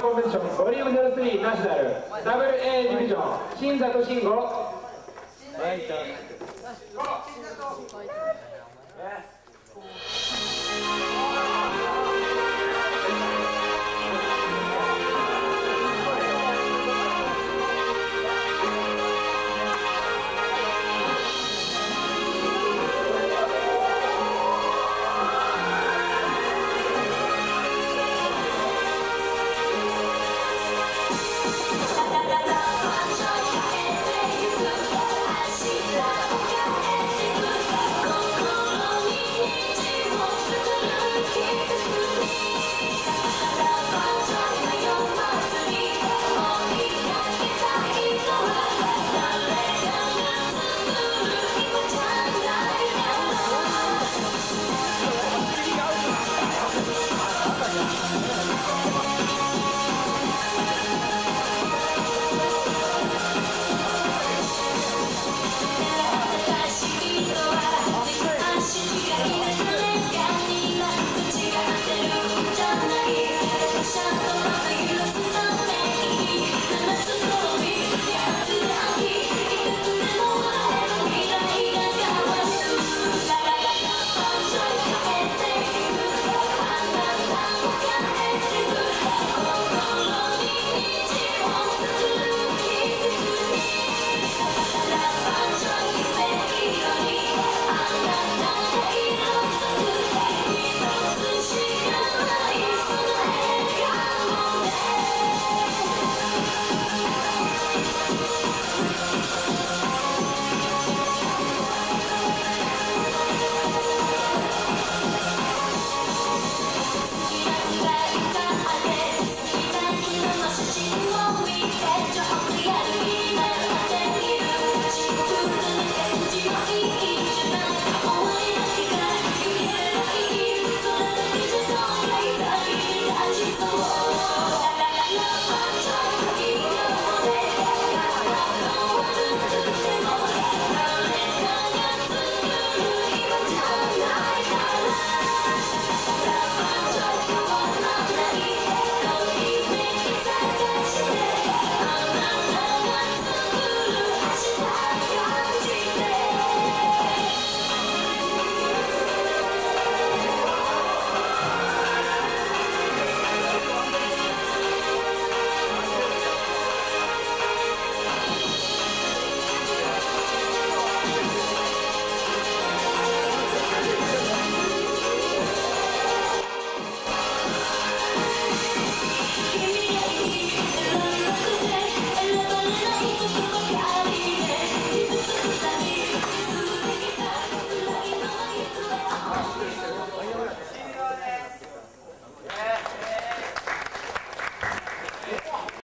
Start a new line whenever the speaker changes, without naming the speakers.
コンペティションボリューム03ナショナル WA ディビジョン新里慎吾。